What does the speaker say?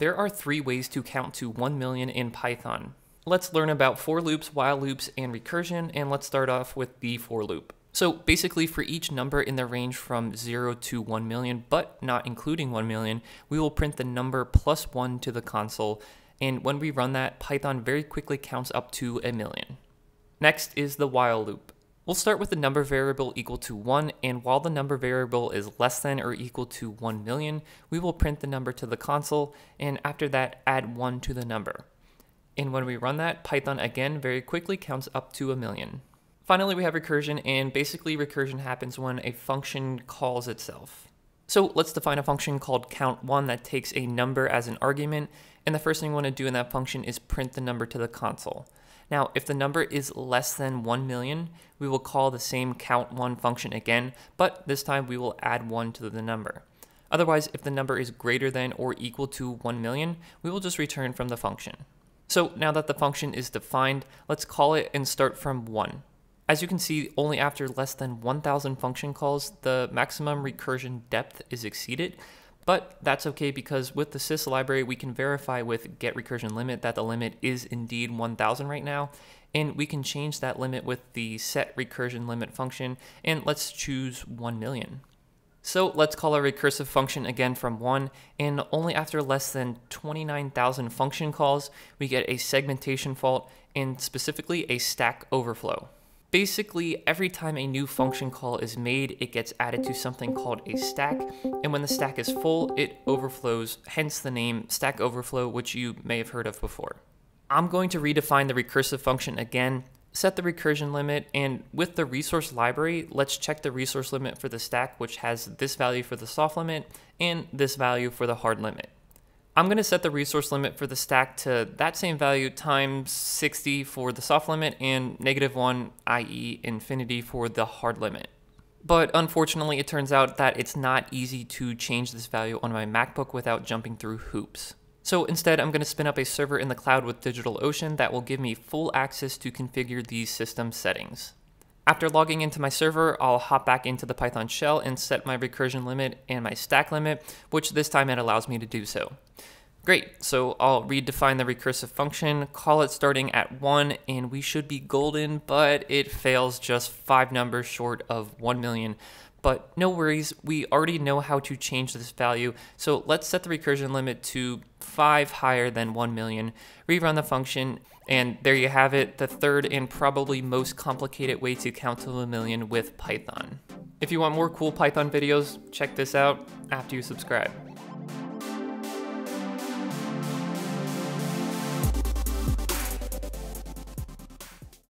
There are three ways to count to 1 million in Python. Let's learn about for loops, while loops, and recursion, and let's start off with the for loop. So basically for each number in the range from 0 to 1 million, but not including 1 million, we will print the number plus 1 to the console, and when we run that, Python very quickly counts up to a million. Next is the while loop. We'll start with the number variable equal to 1, and while the number variable is less than or equal to 1 million, we will print the number to the console, and after that, add 1 to the number. And when we run that, Python again very quickly counts up to a million. Finally, we have recursion, and basically recursion happens when a function calls itself. So let's define a function called count1 that takes a number as an argument, and the first thing we want to do in that function is print the number to the console. Now, if the number is less than 1 million, we will call the same count1 function again, but this time we will add 1 to the number. Otherwise, if the number is greater than or equal to 1 million, we will just return from the function. So now that the function is defined, let's call it and start from 1. As you can see, only after less than 1000 function calls, the maximum recursion depth is exceeded, but that's okay because with the sys library, we can verify with get recursion limit that the limit is indeed 1000 right now. And we can change that limit with the set recursion limit function. And let's choose 1 million. So let's call our recursive function again from 1, and only after less than 29,000 function calls, we get a segmentation fault, and specifically a stack overflow. Basically, every time a new function call is made, it gets added to something called a stack, and when the stack is full, it overflows, hence the name Stack Overflow, which you may have heard of before. I'm going to redefine the recursive function again, set the recursion limit, and with the resource library, let's check the resource limit for the stack, which has this value for the soft limit and this value for the hard limit. I'm going to set the resource limit for the stack to that same value times 60 for the soft limit and negative 1, i.e. infinity for the hard limit. But unfortunately, it turns out that it's not easy to change this value on my MacBook without jumping through hoops. So instead, I'm going to spin up a server in the cloud with DigitalOcean that will give me full access to configure these system settings. After logging into my server, I'll hop back into the Python shell and set my recursion limit and my stack limit, which this time it allows me to do so. Great, so I'll redefine the recursive function, call it starting at 1, and we should be golden, but it fails just 5 numbers short of 1 million. But no worries, we already know how to change this value, so let's set the recursion limit to 5 higher than 1 million, rerun the function, and there you have it, the third and probably most complicated way to count to a million with Python. If you want more cool Python videos, check this out after you subscribe.